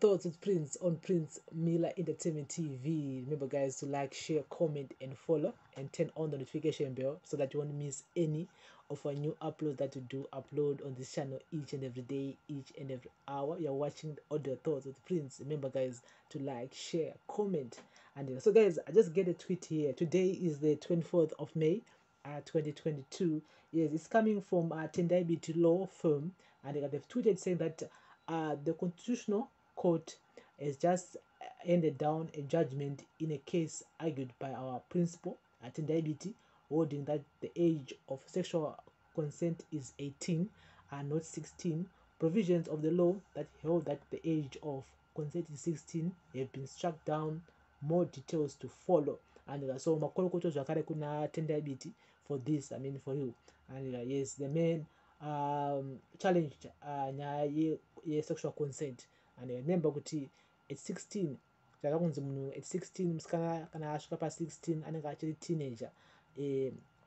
thoughts with Prince on Prince Miller Entertainment TV. Remember, guys, to like, share, comment, and follow, and turn on the notification bell so that you won't miss any of our new uploads that we do upload on this channel each and every day, each and every hour. You're watching Audio Thoughts with Prince. Remember, guys, to like, share, comment, and so, guys, I just get a tweet here. Today is the 24th of May, uh, 2022. Yes, it's coming from uh, Tendai Law Firm, and they've tweeted saying that uh, the Constitutional Court has just handed down a judgment in a case argued by our principal at Ndibiti, holding that the age of sexual consent is 18 and not 16. Provisions of the law that held that the age of consent is 16 have been struck down. More details to follow. And uh, so makolokoto zvakare kuna Tendibiti for this, I mean for you. And uh, yes, the man um, challenged uh, nyaya yesexual consent and remember kuti at 16 zvakakunzi munhu at 16 musikana kana asvika pa16 anenge achiri teenager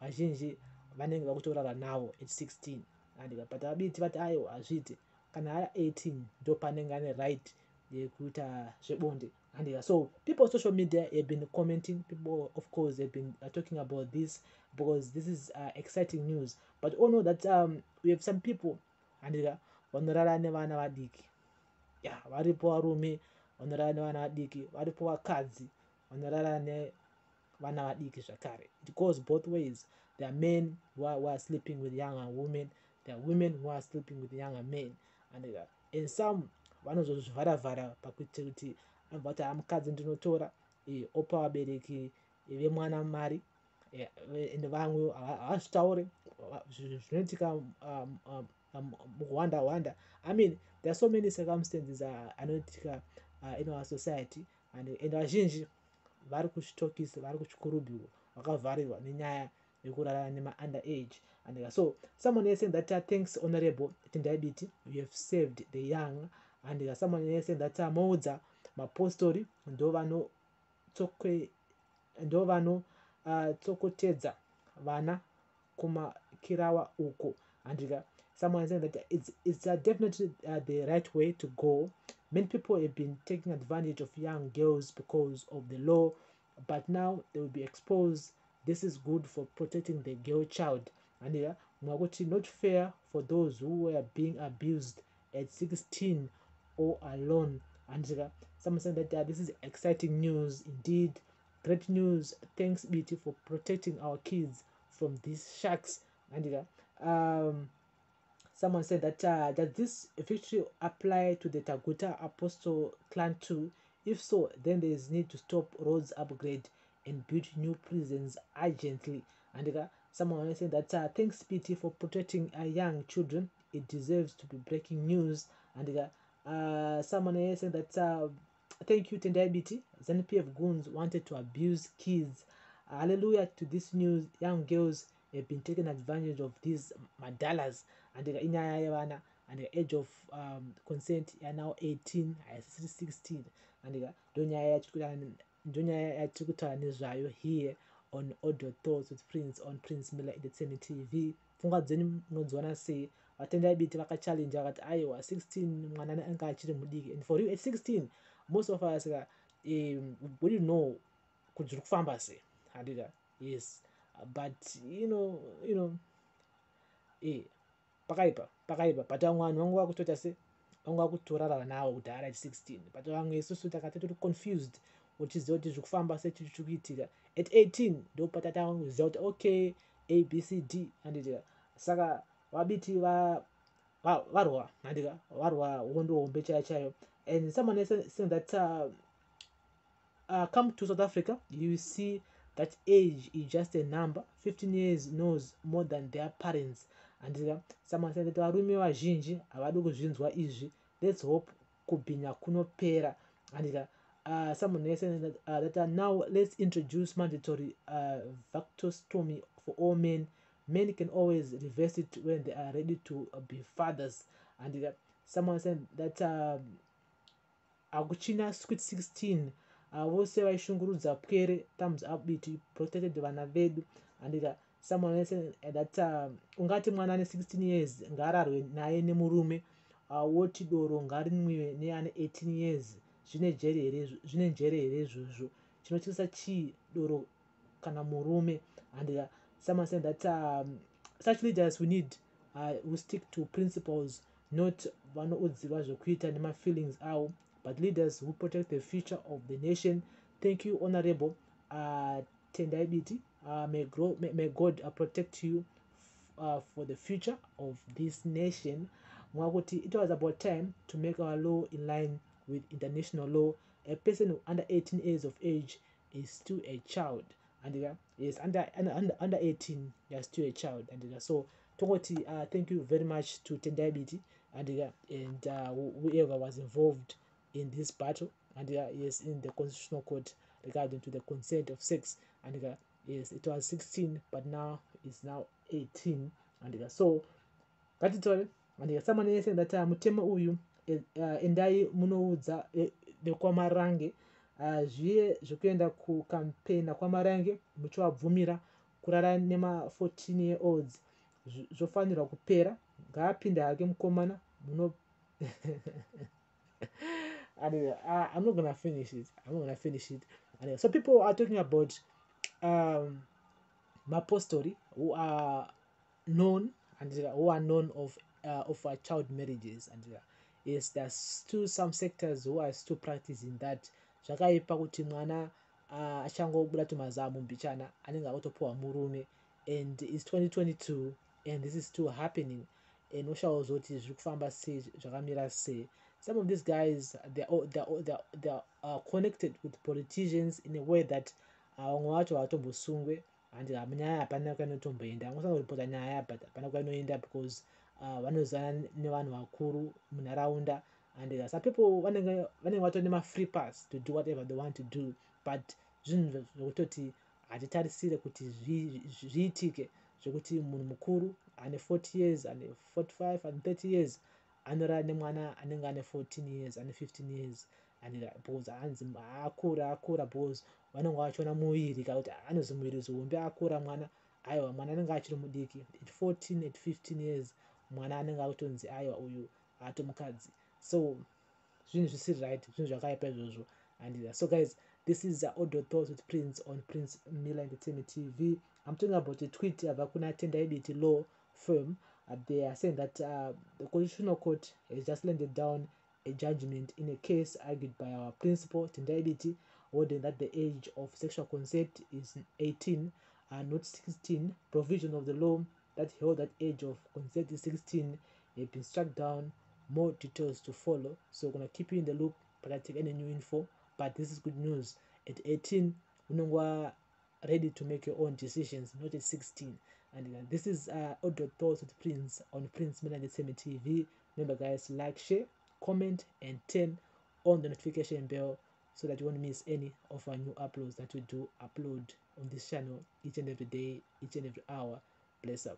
vazhinji e, vanenge vakutorara navo at 16 and but abiti vati aiwa hazviti kana ari 18 ndo paanenge ane right yekuita zvebonde. And so people social media have been commenting people of course have been uh, talking about this because this is uh, exciting news. But all know that um, we have some people and vanorara nevana vadiki ya varipo varume vanorara nevana vadiki varipo vakadzi vanorara nevana vadiki zvakare. It goes both ways. There are men who are, who are sleeping with younger women there are women who are sleeping with younger men. And uh, in some vanozozvivharavhara pakuite kuti anobva kuti amukadzi ndinotora e, opa vabereki vemwana mari ende vamwe havazvitaure zvinoitika um, um, mukuwanda wanda i mean there are so many circumstances anoitika uh, in our society. And ende vazhinji vari kuchitokisi vari kuchikurubhiro vakavharirwa nenyaya yekurara nemaunder age and so someone is saying that uh, thanks honorable tindaibiti you have saved the young. And uh, someone is saying that uh, moudza mapostori ndo vano ndo vano uh, vana kumakirawa uko. And uh, someone saying that it's it's uh, definitely uh, the right way to go. Many people have been taking advantage of young girls because of the law, but now they will be exposed. This is good for protecting the girl child. And yeah, not fair for those who were being abused at 16 or alone. And uh, someone saying that uh, this is exciting news indeed. Great news. Thanks, BT, for protecting our kids from these sharks. And uh, um, Someone said that uh, does this victory apply to the Taguta Apostle clan too? If so, then there is need to stop roads upgrade and build new prisons urgently. And uh, someone said that uh, thanks PT for protecting uh, young children. It deserves to be breaking news. And uh, uh, someone else said that uh, thank you Tendai BT. ZNPF goons wanted to abuse kids. Hallelujah to this news. Young girls have been taken advantage of these madalas handika inyaya yevana handika age of um, consent yanow 18 haisisiri 16 handika ndonyaya yatiri kutaura nezvayo here on audio thoughts with prince on prince miller entertainment tv pfungwa dzenyu munodziona sei vatendai biti vakachallenja vakati aiwa 16 mwana anenge achiri mudiki. And for you at 16 most of us ka um, we don't know kuti zviri kufamba sei. Handika yes but you know you know eh pakaipa pakaipa but vamwe vanhu vangu vakutoita se vangu vakutorarara navo kudhara at 16 but vamwe isusu takati tiri confused uchiziva kuti zviri kufamba sechii chiri kuitika at 18 ndo patatakuziva kuti okay abcd handitika saka vabiti varwa handika varwa hondo hombe chaiyo chaiyo and someone saying that uh, uh, come to south africa you see that age is just a number. 15 years knows more than their parents. Handika samasati varume vazhinji havadi kuzvinzwa izvi. Lets hope kubhinya kunopera. Handika uh, someone has said that, uh, that uh, now let's introduce mandatory uh, vactostomy for all men. Men can always reverse it when they are ready to uh, be fathers. And uh, someone said that hakuchina uh, squit 16 uh, vose vaishungurudza pwere thumbs up biti protected vana vedu. Andika uh, someone else that uh, ungati mwana ane 16 years ngaararwe naye nemurume uh, woti doro ngarinwiwe neane 18 years. Zvine njere here zvine njere here izvozvo. Chinotyisa chii doro kana murume? And uh, someone saying that um, such leaders we need uh, we stick to principles not vanoudziva zvokuita nemafeelings avo but leaders who protect the future of the nation thank you honorable. Uh, tendai uh, may, grow, may, may god uh, protect you uh, for the future of this nation. Mwakuti it was about time to make our law in line with international law. A person under 18 years of age is still a child. And uh, yes under, under, under 18 you're still a child. And uh, so tongoti uh, thank you very much to tendai and, uh, and uh, whoever was involved in this battle and uh, yes in the constitutional court regarding to the consent of sex and uh, yes it was 16 but now it's now 18 and uh, so ngatitore and uh, someone is saying that uh, mutemo uyu uh, endai munoudza vekwamarange uh, zviye zvekuenda kukampena kwamarange muchivabvumira kurara nema14 year olds. Zvofanirwa kupera ngaapinde hake mukomana muno anyway, I, I'm not gonna finish it. I'm not gonna finish it. Anyway, so people are talking about um Mapo story who are known and who are known of uh, of child marriages and uh, yes there's still some sectors who are still practicing that zvakaipa kuti mwana uh, achangobuda tumazamu mbichana anenge akutopiwa murume and its 2022 and this is still happening and ushauzoti zviri kufamba sei zvakamira sei some of these guys they're they're, they're, they're uh, connected with politicians in a way that vamwe uh, vacho havatombosungwe and nyaya hapana kwainotomboenda angosanga kuripota nyaya but hapana kwainoenda because uh, vanozivana uh, nevanhu vakuru munharaunda. And uh, some people vanenge vato nemafree pass to do whatever they want to do but zvinhu zvekutoti hatitarisire kuti zviitike. Zvekuti munhu mukuru ane 40 years ane 45 ane 30 years anorara nemwana anenge ane 14 years ane 15 years because hanzi akura akura because vanenge vachiona muviri kakuti anozi muviri zihombe akura mwana aiwa mwana anenge achiri mudiki. At 14 at 15 years mwana anenge akutonzi aiwa uyu atomukadzi. So zvinhu zvisiri right zvinhu zvakaipa izvozvo. And so guys this is uh, audio thoughts with prince on prince miller entertainment tv i'm talking about a tweet yabva kuna tendaibiti law firm uh, they are saying that uh, the constitutional court has just landed down a judgment in a case argued by our principal Tindaibiti, holding that the age of sexual consent is 18 and not 16. Provision of the law that held that age of consent is 16 have been struck down. More details to follow. So we're gonna keep you in the loop, but I take any new info. But this is good news. At 18, unongwa ready to make your own decisions, not at 16 and uh, this is uh, audio thoughts with prince on prince melody semi tv remember guys like share comment and turn on the notification bell so that you won't miss any of our new uploads that we do upload on this channel each and every day each and every hour. Bless up